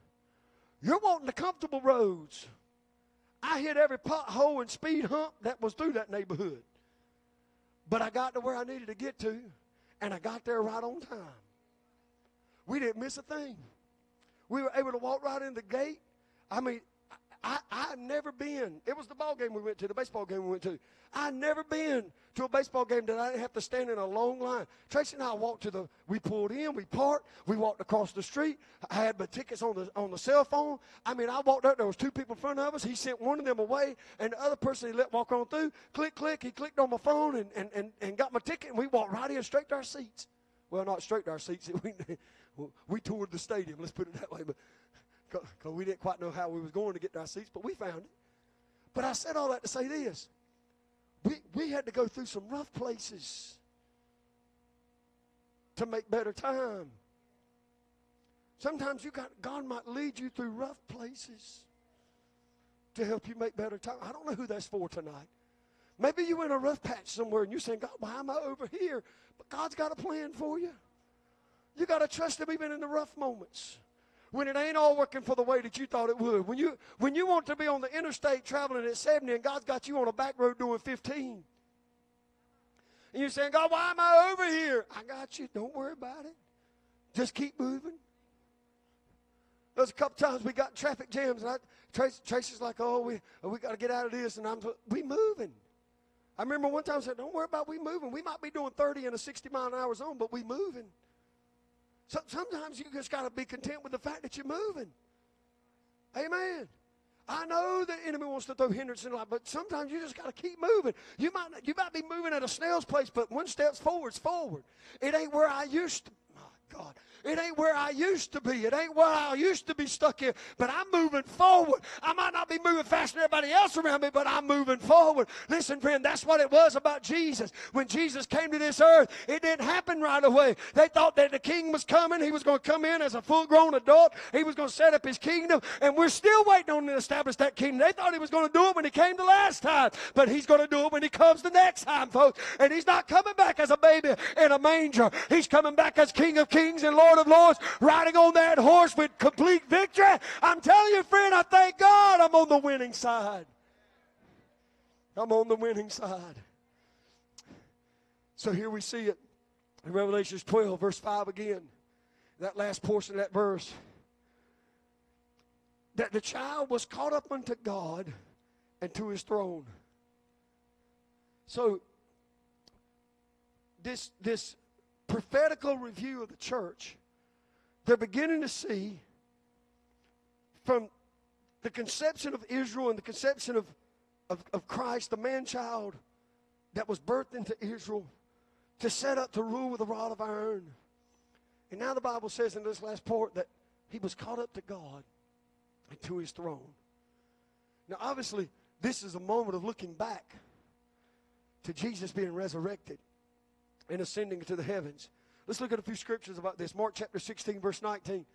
You're wanting the comfortable roads. I hit every pothole and speed hump that was through that neighborhood. But I got to where I needed to get to, and I got there right on time. We didn't miss a thing. We were able to walk right in the gate. I mean, I, I never been. It was the ball game we went to, the baseball game we went to. I never been to a baseball game that I didn't have to stand in a long line. Tracy and I walked to the. We pulled in, we parked, we walked across the street. I had my tickets on the on the cell phone. I mean, I walked up. There was two people in front of us. He sent one of them away, and the other person he let walk on through. Click, click. He clicked on my phone and and and, and got my ticket, and we walked right in straight to our seats. Well, not straight to our seats. We we toured the stadium. Let's put it that way, but because we didn't quite know how we was going to get to our seats, but we found it. But I said all that to say this. We, we had to go through some rough places to make better time. Sometimes you got God might lead you through rough places to help you make better time. I don't know who that's for tonight. Maybe you're in a rough patch somewhere and you're saying, God, why am I over here? But God's got a plan for you. You got to trust Him even in the rough moments when it ain't all working for the way that you thought it would. When you when you want to be on the interstate traveling at 70 and God's got you on a back road doing 15. And you're saying, God, why am I over here? I got you. Don't worry about it. Just keep moving. There's a couple times we got traffic jams, and I, Trace, Tracy's like, "Oh, we we got to get out of this," and I'm we moving. I remember one time I said, "Don't worry about we moving. We might be doing 30 in a 60 mile an hour zone, but we moving." So, sometimes you just got to be content with the fact that you're moving. Amen. I know the enemy wants to throw hindrance in life, but sometimes you just got to keep moving. You might you might be moving at a snail's pace, but one step's forward's forward. It ain't where I used to. God, it ain't where I used to be. It ain't where I used to be stuck in. But I'm moving forward. I might not be moving faster than everybody else around me, but I'm moving forward. Listen, friend, that's what it was about Jesus. When Jesus came to this earth, it didn't happen right away. They thought that the king was coming. He was going to come in as a full grown adult. He was going to set up his kingdom. And we're still waiting on him to establish that kingdom. They thought he was going to do it when he came the last time. But he's going to do it when he comes the next time, folks. And he's not coming back as a baby in a manger. He's coming back as King of kings and Lord of lords, riding on that horse with complete victory. I'm telling you, friend, I thank God I'm on the winning side. I'm on the winning side. So here we see it in Revelations 12, verse 5 again. That last portion of that verse. That the child was caught up unto God and to his throne. So this this prophetical review of the church they're beginning to see from the conception of Israel and the conception of, of, of Christ, the man child that was birthed into Israel, to set up to rule with a rod of iron. And now the Bible says in this last part that he was caught up to God and to his throne. Now, obviously, this is a moment of looking back to Jesus being resurrected and ascending to the heavens. Let's look at a few scriptures about this. Mark chapter 16, verse 19.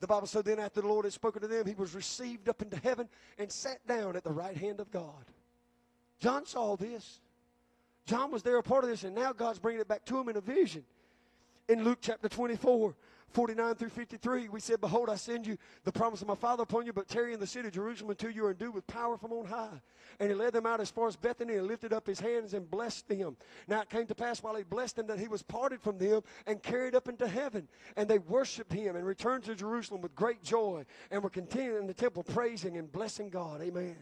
The Bible said, Then after the Lord had spoken to them, he was received up into heaven and sat down at the right hand of God. John saw this. John was there a part of this, and now God's bringing it back to him in a vision. In Luke chapter 24, 49 through 53, we said, Behold, I send you the promise of my Father upon you, but tarry in the city of Jerusalem until you are endued with power from on high. And he led them out as far as Bethany and lifted up his hands and blessed them. Now it came to pass while he blessed them that he was parted from them and carried up into heaven. And they worshiped him and returned to Jerusalem with great joy and were continuing in the temple praising and blessing God. Amen.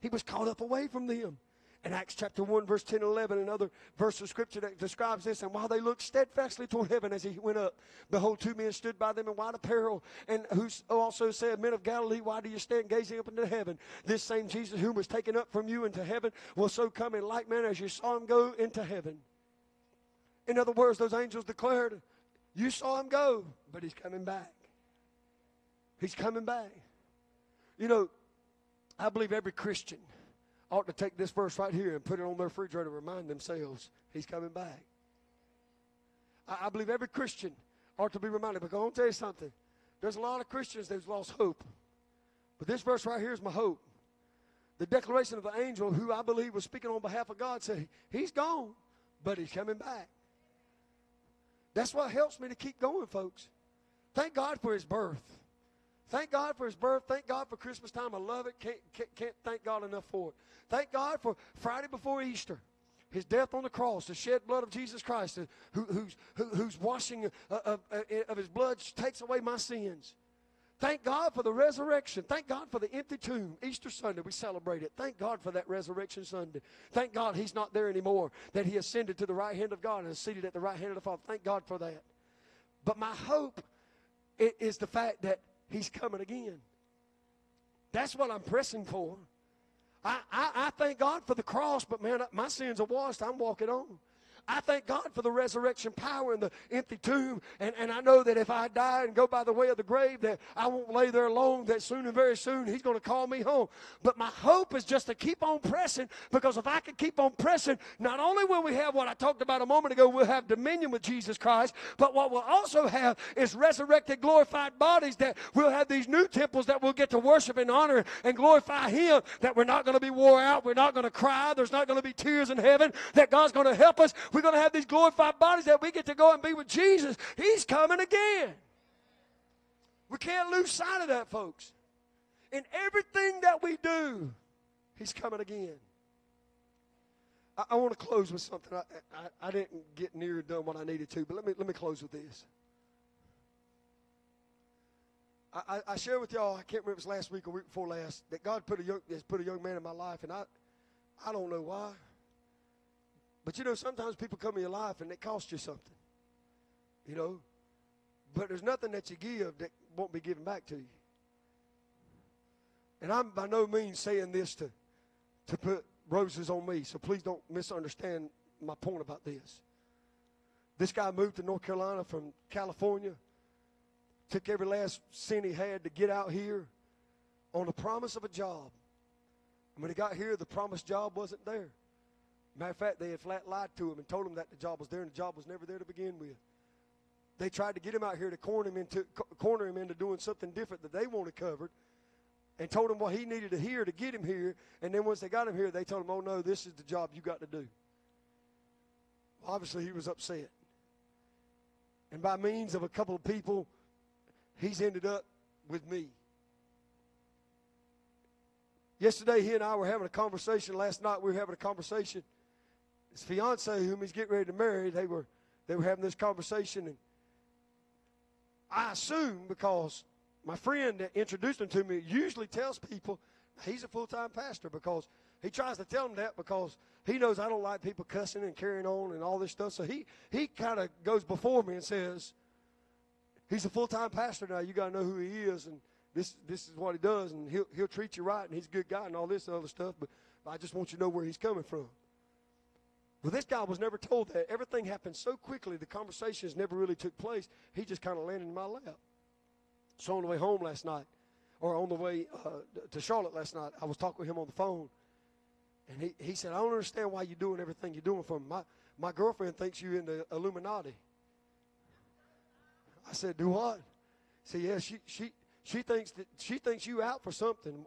He was caught up away from them in Acts chapter 1, verse 10 and 11, another verse of scripture that describes this. And while they looked steadfastly toward heaven as he went up, behold, two men stood by them in white apparel, and who also said, Men of Galilee, why do you stand gazing up into heaven? This same Jesus whom was taken up from you into heaven will so come in like manner as you saw him go into heaven. In other words, those angels declared, You saw him go, but he's coming back. He's coming back. You know, I believe every Christian ought to take this verse right here and put it on their refrigerator to remind themselves he's coming back. I, I believe every Christian ought to be reminded. Because I want to tell you something. There's a lot of Christians that's lost hope. But this verse right here is my hope. The declaration of the angel, who I believe was speaking on behalf of God, said, He's gone, but He's coming back. That's what helps me to keep going, folks. Thank God for His birth. Thank God for his birth. Thank God for Christmas time. I love it. Can't, can't, can't thank God enough for it. Thank God for Friday before Easter. His death on the cross, the shed blood of Jesus Christ, who, who's, who, washing uh, of, uh, of, of his blood takes away my sins. Thank God for the resurrection. Thank God for the empty tomb. Easter Sunday, we celebrate it. Thank God for that resurrection Sunday. Thank God He's not there anymore, that He ascended to the right hand of God and is seated at the right hand of the Father. Thank God for that. But my hope is the fact that He's coming again. That's what I'm pressing for. I, I, I, thank God for the cross, but man, my sins are washed. I'm walking on. I thank God for the resurrection power in the empty tomb. And, and I know that if I die and go by the way of the grave, that I won't lay there alone, that soon and very soon He's going to call me home. But my hope is just to keep on pressing because if I can keep on pressing, not only will we have what I talked about a moment ago, we'll have dominion with Jesus Christ, but what we'll also have is resurrected, glorified bodies that we'll have these new temples that we'll get to worship and honor and glorify Him, that we're not going to be wore out, we're not going to cry, there's not going to be tears in heaven, that God's going to help us. We're going to have these glorified bodies that we get to go and be with Jesus. He's coming again. We can't lose sight of that, folks. In everything that we do, He's coming again. I, I want to close with something. I, I, I didn't get near done what I needed to, but let me, let me close with this. I, I, shared with y'all, I can't remember it was last week or week before last, that God put a young, has put a young man in my life, and I, I don't know why. But you know, sometimes people come in your life and it cost you something. You know, But there's nothing that you give that won't be given back to you. And I'm by no means saying this to, to put roses on me, so please don't misunderstand my point about this. This guy moved to North Carolina from California, took every last cent he had to get out here on the promise of a job. And when he got here, the promised job wasn't there. Matter of fact, they had flat lied to him and told him that the job was there, and the job was never there to begin with. They tried to get him out here to corner him into corner him into doing something different that they wanted covered, and told him what he needed to hear to get him here. And then once they got him here, they told him, "Oh no, this is the job you got to do." Obviously, he was upset, and by means of a couple of people, he's ended up with me. Yesterday, he and I were having a conversation. Last night, we were having a conversation. His fiance, whom he's getting ready to marry, they were they were having this conversation, and I assume because my friend that introduced him to me usually tells people he's a full time pastor because he tries to tell them that because he knows I don't like people cussing and carrying on and all this stuff. So he he kind of goes before me and says, "He's a full time pastor now. You got to know who he is and." This, this is what he does, and he'll, he'll treat you right, and he's a good guy, and all this other stuff. But I just want you to know where he's coming from. Well, this guy was never told that. Everything happened so quickly, the conversations never really took place. He just kind of landed in my lap. So on the way home last night, or on the way uh, to Charlotte last night, I was talking with him on the phone, and he, he said, I don't understand why you're doing everything you're doing for me. My, my girlfriend thinks you're in the Illuminati. I said, do what? He said, yeah, she, she, she thinks that she thinks you out for something.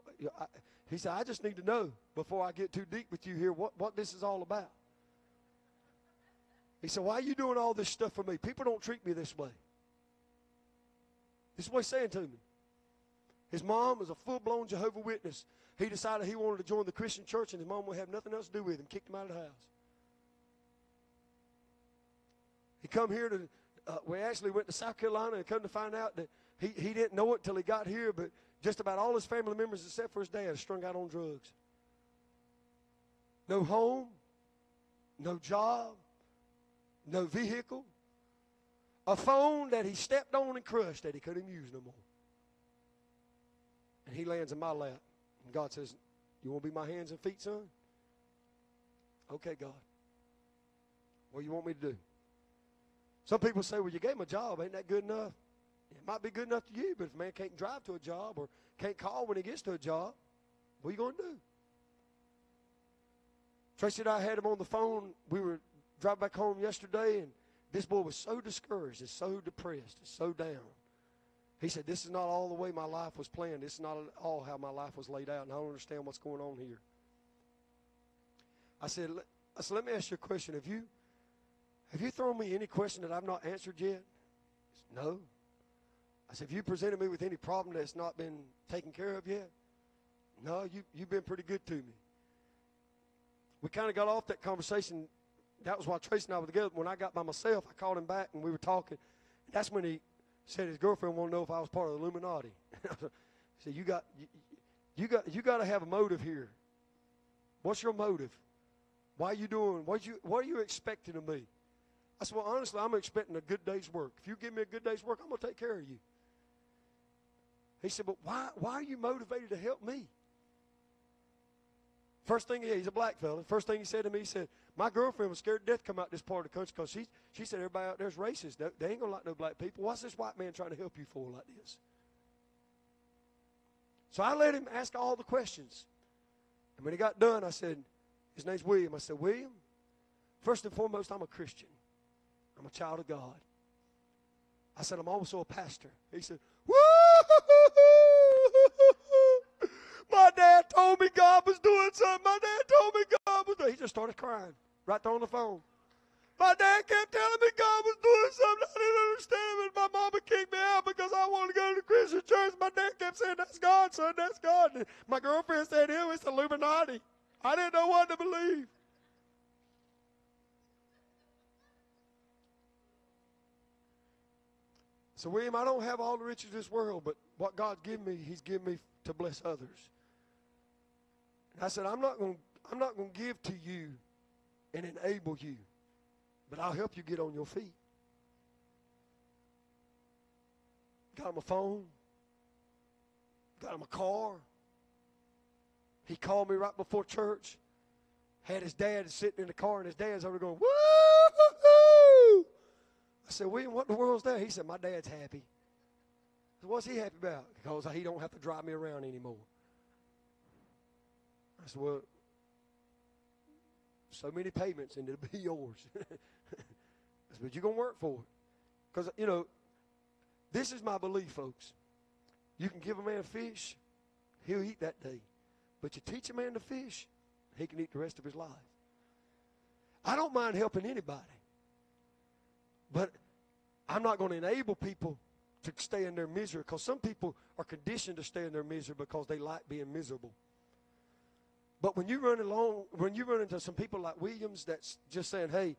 he said, I just need to know before I get too deep with you here what, what this is all about. He said, Why are you doing all this stuff for me? People don't treat me this way. This is what he's saying to me. His mom was a full blown Jehovah Witness. He decided he wanted to join the Christian church, and his mom would have nothing else to do with him. Kicked him out of the house. He come here to. Uh, we actually went to South Carolina and come to find out that he, he didn't know it till he got here, but just about all his family members, except for his dad, strung out on drugs. No home, no job, no vehicle, a phone that he stepped on and crushed that he couldn't use no more. And he lands in my lap. And God says, You want to be my hands and feet, son? Okay, God. What do you want me to do? Some people say, Well, you gave him a job. Ain't that good enough? It might be good enough to you, but if a man can't drive to a job or can't call when he gets to a job, what are you going to do? Tracy and I had him on the phone. We were driving back home yesterday, and this boy was so discouraged and so depressed and so down. He said, This is not all the way my life was planned. This is not all how my life was laid out, and I don't understand what's going on here. I said, I said, let me ask you a question. Have you have you thrown me any question that I've not answered yet? Said, no. I said, Have you presented me with any problem that's not been taken care of yet? No, you, you've been pretty good to me. We kind of got off that conversation. That was why Tracy and I were together. When I got by myself, I called him back and we were talking. That's when he said his girlfriend wanted to know if I was part of the Illuminati. he said, You got you, you got you got to have a motive here. What's your motive? Why are you doing? What you what are you expecting of me? I said, Well, honestly, I'm expecting a good day's work. If you give me a good day's work, I'm gonna take care of you. He said, But why, why are you motivated to help me? First thing, yeah, he's a black fella. First thing he said to me, he said, My girlfriend was scared to death to come out this part of the country because she, she said everybody out there's racist. They, they ain't going to like no black people. What's this white man trying to help you for like this? So I let him ask all the questions. And when he got done, I said, His name's William. I said, William, first and foremost, I'm a Christian. I'm a child of God. I said, I'm also a pastor. He said, Woo! Told me God was doing something. My dad told me God was doing He just started crying right there on the phone. My dad kept telling me God was doing something. I didn't understand it. My mama kicked me out because I wanted to go to the Christian church. My dad kept saying, That's God, son, that's God. And my girlfriend said, Ew, it's Illuminati. I didn't know what to believe. So, William, I don't have all the riches of this world, but what God's given me, He's given me to bless others. And I said, I'm not going I'm not going to give to you and enable you, but I'll help you get on your feet. got him a phone, got him a car. He called me right before church. Had his dad sitting in the car, and his dad's over going, woo I said, William, what in the world's that? He said, my dad's happy. Said, what's he happy about? Because he don't have to drive me around anymore. I said, well, so many payments and it'll be yours. I said, but you're going to work for it. Because, you know, this is my belief, folks. You can give a man a fish, he'll eat that day. But you teach a man to fish, he can eat the rest of his life. I don't mind helping anybody. But I'm not going to enable people to stay in their misery because some people are conditioned to stay in their misery because they like being miserable. But when you run along, when you run into some people like Williams that's just saying, hey,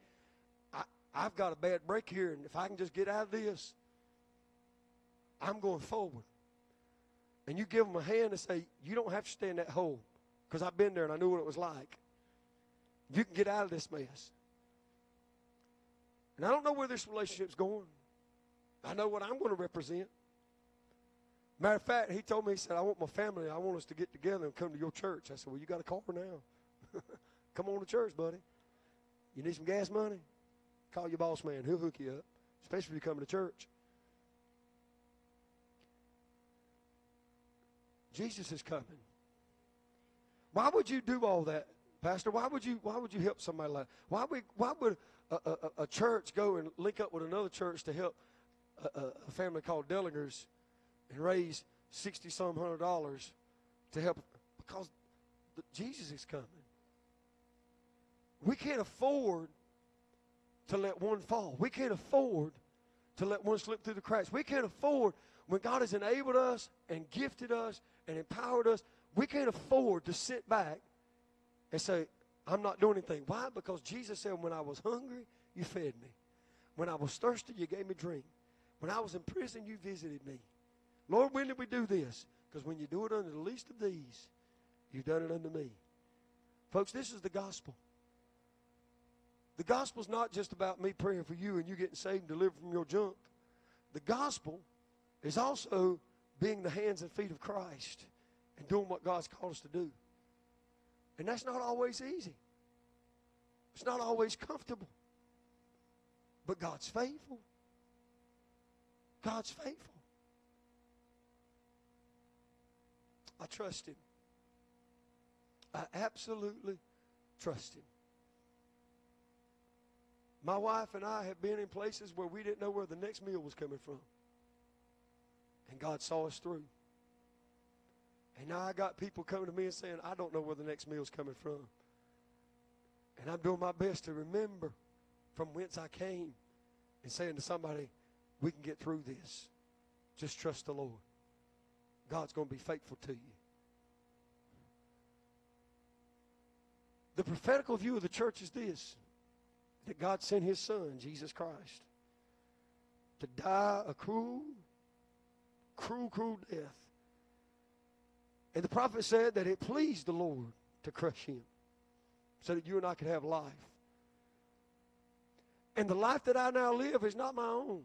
I, I've got a bad break here, and if I can just get out of this, I'm going forward. And you give them a hand and say, you don't have to stay in that hole because I've been there and I knew what it was like. You can get out of this mess. And I don't know where this relationship's going. I know what I'm going to represent. Matter of fact, he told me, he said, I want my family, I want us to get together and come to your church. I said, Well, you got a car now. come on to church, buddy. You need some gas money? Call your boss man. He'll hook you up, especially if you're coming to church. Jesus is coming. Why would you do all that, Pastor? Why would you why would you help somebody like why would why would a, a, a church go and link up with another church to help a, a family called Dellingers and raise sixty some hundred dollars to help because Jesus is coming. We can't afford to let one fall. We can't afford to let one slip through the cracks. We can't afford when God has enabled us and gifted us and empowered us. We can't afford to sit back and say, I'm not doing anything. Why? Because Jesus said, When I was hungry, you fed me. When I was thirsty, you gave me drink. When I was in prison, you visited me. Lord, when did we do this? Because when you do it unto the least of these, you've done it unto me. Folks, this is the gospel. The gospel's not just about me praying for you and you getting saved and delivered from your junk. The gospel is also being the hands and feet of Christ and doing what God's called us to do. And that's not always easy. It's not always comfortable. But God's faithful. God's faithful. I trust Him. I absolutely trust Him. My wife and I have been in places where we didn't know where the next meal was coming from. And God saw us through. And now I got people coming to me and saying, I don't know where the next meal is coming from. And I'm doing my best to remember from whence I came and saying to somebody, we can get through this. Just trust the Lord. God's going to be faithful to you. The prophetical view of the church is this that God sent his son, Jesus Christ, to die a cruel, cruel, cruel death. And the prophet said that it pleased the Lord to crush him so that you and I could have life. And the life that I now live is not my own.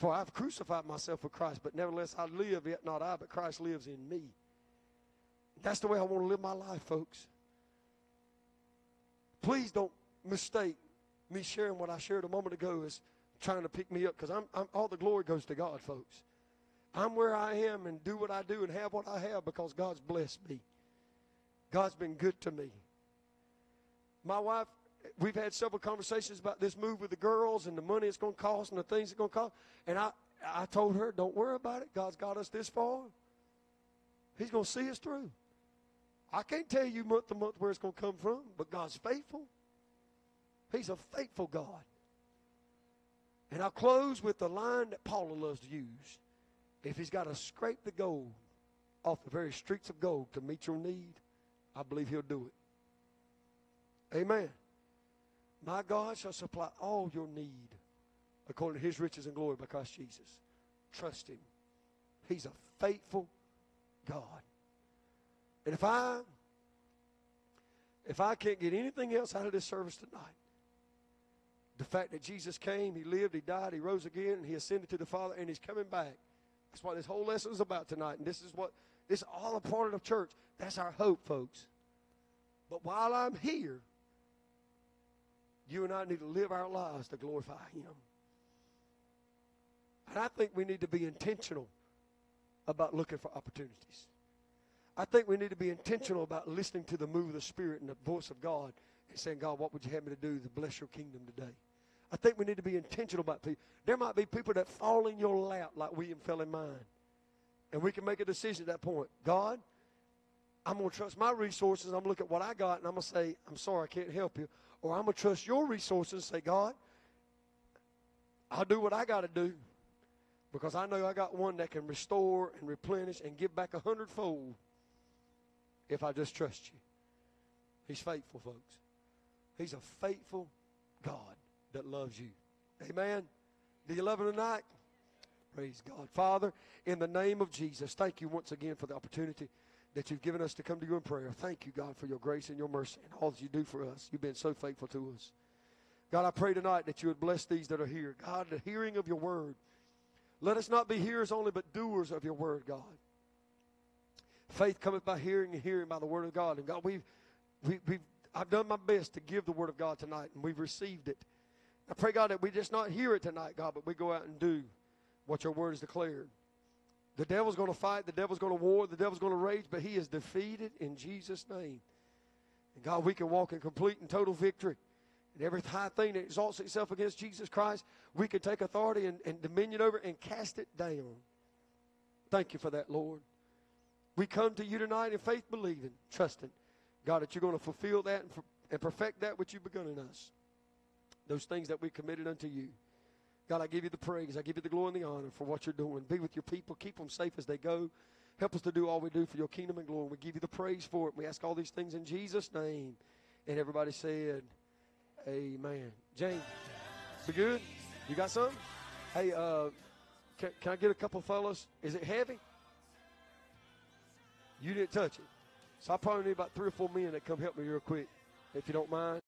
For I've crucified myself with Christ, but nevertheless I live, yet not I, but Christ lives in me. That's the way I want to live my life, folks. Please don't mistake me sharing what I shared a moment ago as trying to pick me up because I'm, I'm, all the glory goes to God, folks. I'm where I am and do what I do and have what I have because God's blessed me. God's been good to me. My wife, we've had several conversations about this move with the girls and the money it's going to cost and the things it's going to cost. And I, I told her, don't worry about it. God's got us this far. He's going to see us through. I can't tell you month to month where it's going to come from, but God's faithful. He's a faithful God. And I'll close with the line that Paula loves to use. If he's got to scrape the gold off the very streets of gold to meet your need, I believe he'll do it. Amen. My God shall supply all your need according to his riches and glory Christ Jesus. Trust him. He's a faithful God. And if I if I can't get anything else out of this service tonight, the fact that Jesus came, he lived, he died, he rose again, and he ascended to the Father, and he's coming back That's what this whole lesson is about tonight. And this is what this is all a part of the church. That's our hope, folks. But while I'm here, you and I need to live our lives to glorify Him. And I think we need to be intentional about looking for opportunities. I think we need to be intentional about listening to the move of the Spirit and the voice of God and saying, God, what would you have me to do to bless your kingdom today? I think we need to be intentional about people. There might be people that fall in your lap like William fell in mine. And we can make a decision at that point. God, I'm going to trust my resources. I'm going to look at what I got and I'm going to say, I'm sorry, I can't help you. Or I'm going to trust your resources and say, God, I'll do what I got to do because I know I got one that can restore and replenish and give back a hundredfold if I just trust you. He's faithful, folks. He's a faithful God that loves you. Amen. Do you love him tonight? Praise God. Father, in the name of Jesus, thank you once again for the opportunity that you've given us to come to you in prayer. Thank you, God, for your grace and your mercy and all that you do for us. You've been so faithful to us. God, I pray tonight that you would bless these that are here. God, the hearing of your word. Let us not be hearers only, but doers of your word, God. Faith cometh by hearing and hearing by the word of God. And God, we've, we, have we have I've done my best to give the word of God tonight, and we've received it. I pray, God, that we just not hear it tonight, God, but we go out and do what your word has declared. The devil's going to fight, the devil's going to war, the devil's going to rage, but he is defeated in Jesus' name. And God, we can walk in complete and total victory. And every high thing that exalts itself against Jesus Christ, we can take authority and, and dominion over and cast it down. Thank you for that, Lord. We come to you tonight in faith, believing, trusting, God, that you're going to fulfill that and, and perfect that which you've begun in us. Those things that we committed unto you. God, I give you the praise. I give you the glory and the honor for what you're doing. Be with your people. Keep them safe as they go. Help us to do all we do for your kingdom and glory. We give you the praise for it. We ask all these things in Jesus' name. And everybody said, Amen. James, we good? You got some? Hey, uh, can, can I get a couple fellas? Is it heavy? You didn't touch it. So I probably need about three or four men that come help me real quick, if you don't mind.